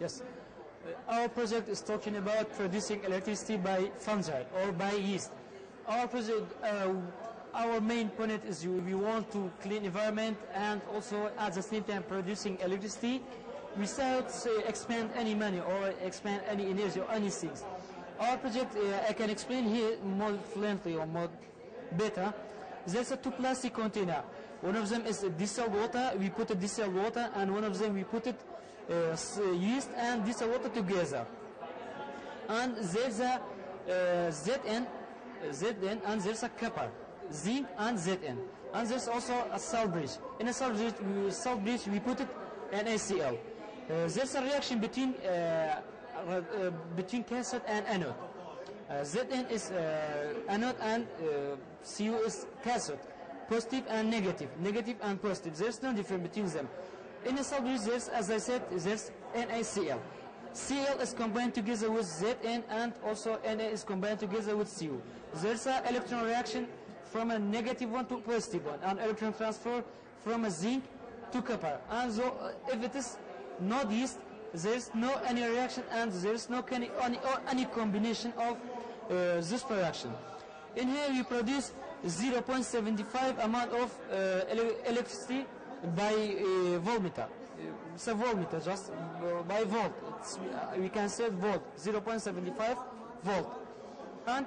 Yes. Uh, our project is talking about producing electricity by fungi or by yeast. Our project, uh, our main point is we want to clean environment and also at the same time producing electricity without say, expend any money or expend any energy or any things. Our project, uh, I can explain here more fluently or more better. There's a two plastic container. One of them is distilled water. We put distilled water, and one of them we put it uh, yeast and distilled water together. And there's a uh, Zn, Zn, and there's a copper, zinc and Zn. And there's also a salt bridge. In a salt bridge, we, salt bridge, we put it NaCl. Uh, there's a reaction between uh, uh, between cathode and anode. Uh, Zn is uh, anode and uh, Cu is cathode, positive and negative, negative and positive. There's no difference between them. In a bridge, there's, as I said, there's NaCl. Cl is combined together with Zn and also Na is combined together with Cu. There's an electron reaction from a negative one to positive one, an electron transfer from a zinc to copper. And so uh, if it is not yeast, there's no any reaction and there's no any, any, any combination of uh, this reaction. In here we produce 0.75 amount of uh, electricity by uh, voltmeter. It's a voltmeter, just uh, by volt. We can say volt, 0.75 volt. And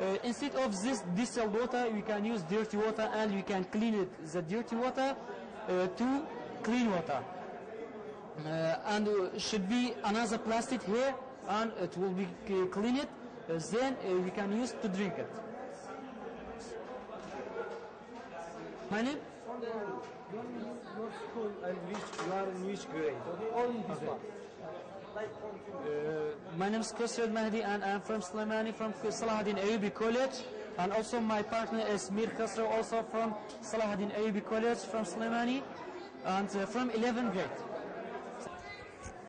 uh, instead of this distilled water, we can use dirty water and we can clean it, the dirty water uh, to clean water. Uh, and should be another plastic here and it will be cleaned. Then we can use to drink it. Name? Your school and which you are in which grade? Okay, only this one. Like continue. Uh, my name is Khosrow Mahdi and I'm from Slimani from Salahuddin Ayubi College and also my partner is Mir Khosrow also from Salahuddin Ayubi College from Slimani and uh, from 11th grade.